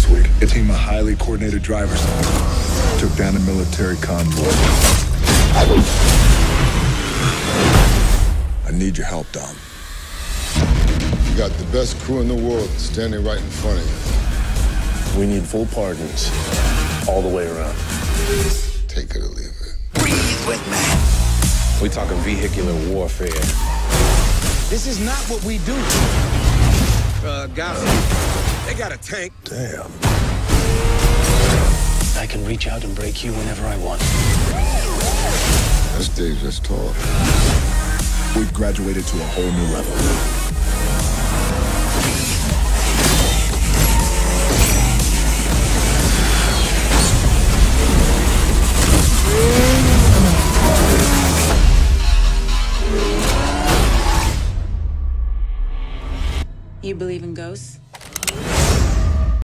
last week. A team of highly coordinated drivers took down a military convoy. I need your help, Dom. You got the best crew in the world standing right in front of you. We need full pardons all the way around. Take it or leave it. Breathe with me. We talking vehicular warfare. This is not what we do. Uh, guys, they got a tank. Damn. I can reach out and break you whenever I want. That's dangerous talk. We've graduated to a whole new level. You believe in ghosts?